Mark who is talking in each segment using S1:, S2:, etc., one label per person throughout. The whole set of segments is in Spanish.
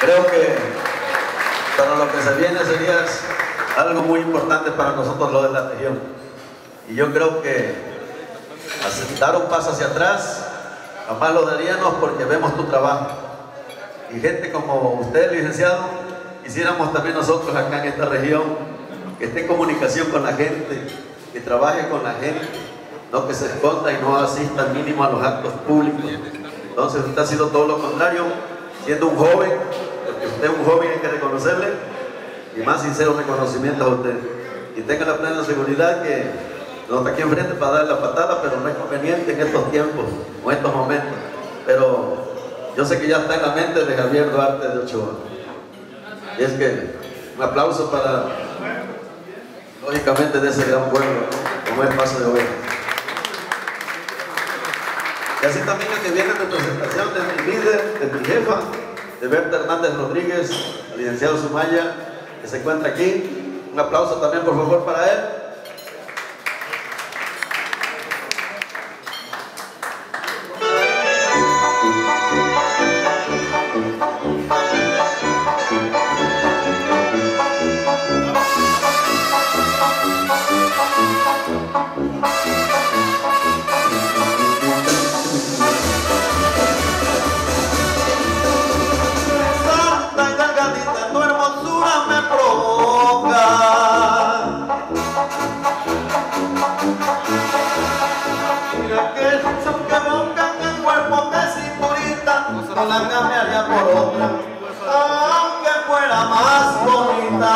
S1: Creo que para lo que se viene sería algo muy importante para nosotros lo de la región. Y yo creo que dar un paso hacia atrás, jamás lo daríamos porque vemos tu trabajo. Y gente como usted, licenciado, quisiéramos también nosotros acá en esta región que esté en comunicación con la gente, que trabaje con la gente, no que se esconda y no asista mínimo a los actos públicos. Entonces usted ha sido todo lo contrario, siendo un joven, usted es un joven hay que reconocerle, y más sincero reconocimiento a usted. Y tenga la plena seguridad que no está aquí enfrente para dar la patada, pero no es conveniente en estos tiempos, o en estos momentos. Pero yo sé que ya está en la mente de Javier Duarte de Ochoa. Y es que un aplauso para, lógicamente, de ese gran pueblo, como es Paso de Ovejas. Y así también el que viene de presentación de mi líder, de mi jefa, de Berta Hernández Rodríguez, licenciado Sumaya, que se encuentra aquí. Un aplauso también, por favor, para él.
S2: La cambiaría por otra, aunque fuera más bonita.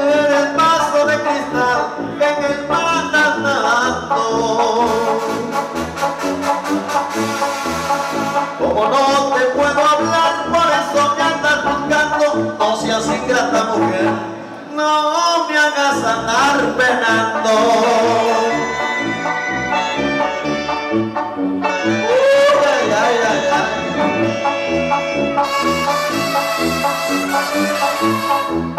S2: Eres vaso de cristal en el mar. Como no te puedo hablar, por eso me andas buscando, no seas ingrata mujer, no me hagas andar penando.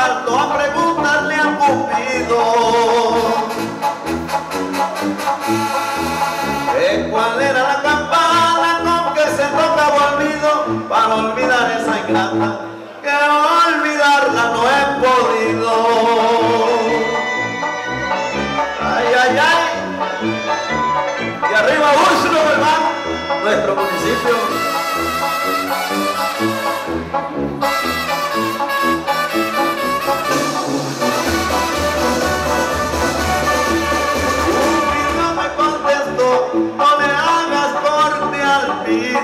S2: a preguntarle a Cupido. Que cuál era la campana con que se tocaba olvido para olvidar esa ingrata que olvidarla no he podido. Ay ay ay. Y arriba Úrsula hermano nuestro municipio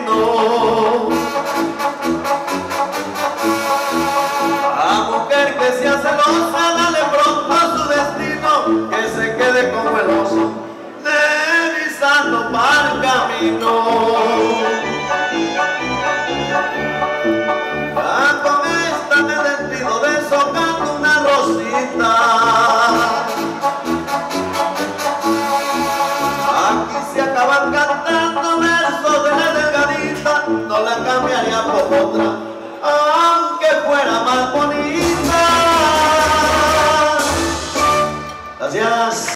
S3: know otra, aunque fuera más bonita. Gracias.